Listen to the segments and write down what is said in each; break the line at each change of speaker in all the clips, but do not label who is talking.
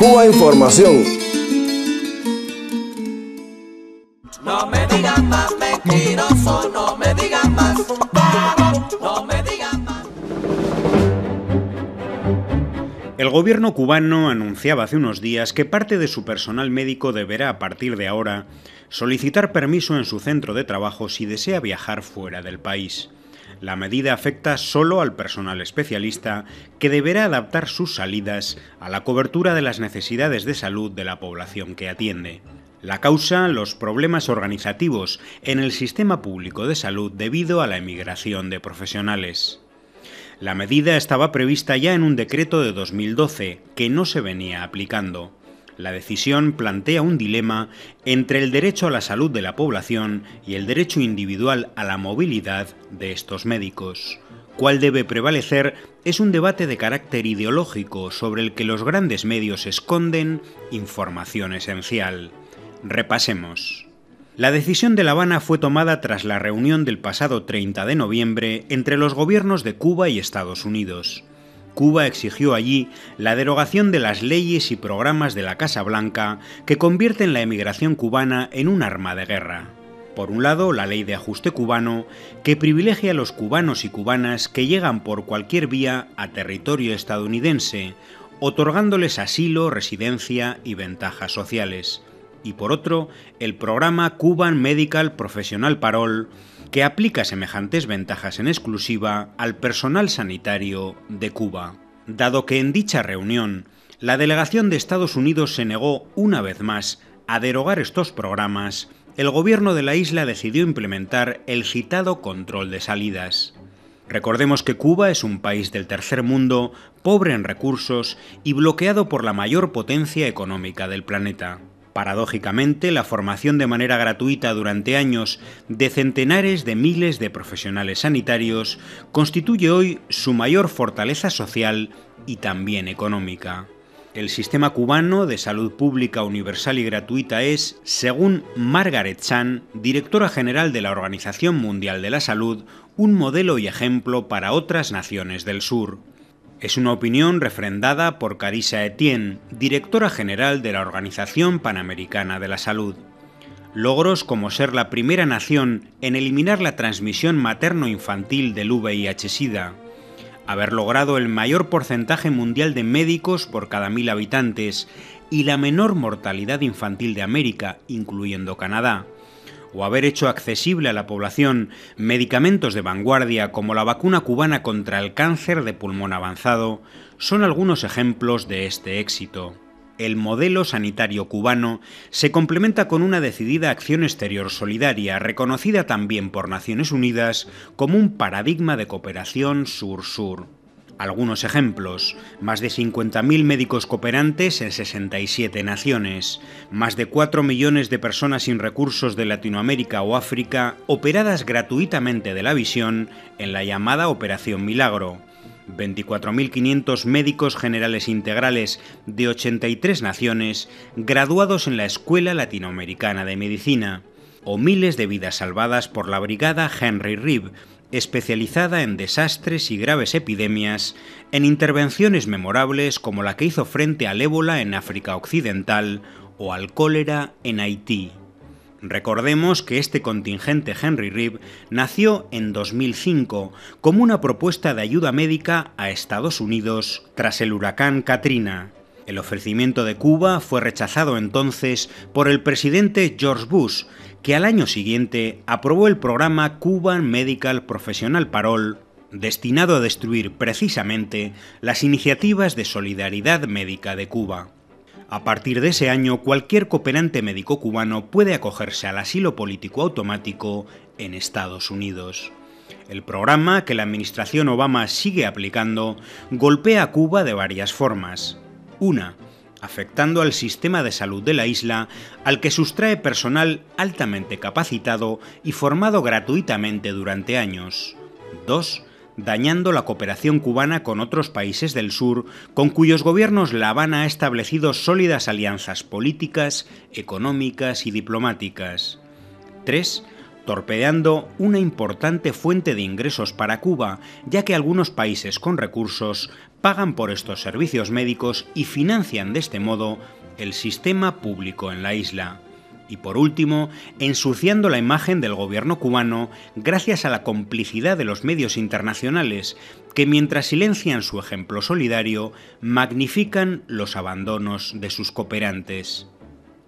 Cuba Información.
No me digan más mentiroso, no me digan más. No me digan más.
El gobierno cubano anunciaba hace unos días que parte de su personal médico deberá a partir de ahora solicitar permiso en su centro de trabajo si desea viajar fuera del país. La medida afecta solo al personal especialista que deberá adaptar sus salidas a la cobertura de las necesidades de salud de la población que atiende. La causa, los problemas organizativos en el sistema público de salud debido a la emigración de profesionales. La medida estaba prevista ya en un decreto de 2012 que no se venía aplicando. La decisión plantea un dilema entre el derecho a la salud de la población y el derecho individual a la movilidad de estos médicos. ¿Cuál debe prevalecer? Es un debate de carácter ideológico sobre el que los grandes medios esconden información esencial. Repasemos. La decisión de La Habana fue tomada tras la reunión del pasado 30 de noviembre entre los gobiernos de Cuba y Estados Unidos. Cuba exigió allí la derogación de las leyes y programas de la Casa Blanca que convierten la emigración cubana en un arma de guerra. Por un lado, la ley de ajuste cubano, que privilegia a los cubanos y cubanas que llegan por cualquier vía a territorio estadounidense, otorgándoles asilo, residencia y ventajas sociales y por otro, el programa Cuban Medical Professional Parole, que aplica semejantes ventajas en exclusiva al personal sanitario de Cuba. Dado que en dicha reunión la delegación de Estados Unidos se negó una vez más a derogar estos programas, el gobierno de la isla decidió implementar el citado control de salidas. Recordemos que Cuba es un país del tercer mundo, pobre en recursos y bloqueado por la mayor potencia económica del planeta. Paradójicamente, la formación de manera gratuita durante años de centenares de miles de profesionales sanitarios constituye hoy su mayor fortaleza social y también económica. El sistema cubano de salud pública universal y gratuita es, según Margaret Chan, directora general de la Organización Mundial de la Salud, un modelo y ejemplo para otras naciones del sur. Es una opinión refrendada por Carissa Etienne, directora general de la Organización Panamericana de la Salud. Logros como ser la primera nación en eliminar la transmisión materno-infantil del VIH-Sida, haber logrado el mayor porcentaje mundial de médicos por cada mil habitantes y la menor mortalidad infantil de América, incluyendo Canadá, o haber hecho accesible a la población medicamentos de vanguardia como la vacuna cubana contra el cáncer de pulmón avanzado, son algunos ejemplos de este éxito. El modelo sanitario cubano se complementa con una decidida acción exterior solidaria, reconocida también por Naciones Unidas como un paradigma de cooperación sur-sur. Algunos ejemplos, más de 50.000 médicos cooperantes en 67 naciones, más de 4 millones de personas sin recursos de Latinoamérica o África operadas gratuitamente de la visión en la llamada Operación Milagro, 24.500 médicos generales integrales de 83 naciones graduados en la Escuela Latinoamericana de Medicina, o miles de vidas salvadas por la Brigada Henry Reeve, especializada en desastres y graves epidemias, en intervenciones memorables como la que hizo frente al ébola en África Occidental o al cólera en Haití. Recordemos que este contingente Henry Reeve nació en 2005 como una propuesta de ayuda médica a Estados Unidos tras el huracán Katrina. El ofrecimiento de Cuba fue rechazado entonces por el presidente George Bush, que al año siguiente aprobó el programa Cuban Medical Professional Parole, destinado a destruir precisamente las iniciativas de solidaridad médica de Cuba. A partir de ese año, cualquier cooperante médico cubano puede acogerse al asilo político automático en Estados Unidos. El programa que la administración Obama sigue aplicando golpea a Cuba de varias formas. Una, afectando al sistema de salud de la isla, al que sustrae personal altamente capacitado y formado gratuitamente durante años. 2. Dañando la cooperación cubana con otros países del sur, con cuyos gobiernos La Habana ha establecido sólidas alianzas políticas, económicas y diplomáticas. 3 torpedeando una importante fuente de ingresos para Cuba, ya que algunos países con recursos pagan por estos servicios médicos y financian de este modo el sistema público en la isla. Y por último, ensuciando la imagen del gobierno cubano gracias a la complicidad de los medios internacionales, que mientras silencian su ejemplo solidario, magnifican los abandonos de sus cooperantes.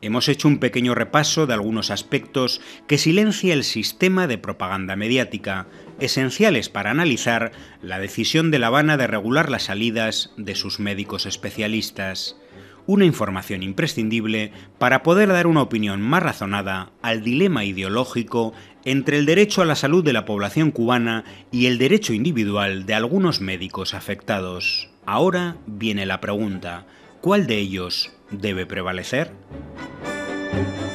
Hemos hecho un pequeño repaso de algunos aspectos que silencia el sistema de propaganda mediática, esenciales para analizar la decisión de La Habana de regular las salidas de sus médicos especialistas una información imprescindible para poder dar una opinión más razonada al dilema ideológico entre el derecho a la salud de la población cubana y el derecho individual de algunos médicos afectados. Ahora viene la pregunta, ¿cuál de ellos debe prevalecer? Thank you.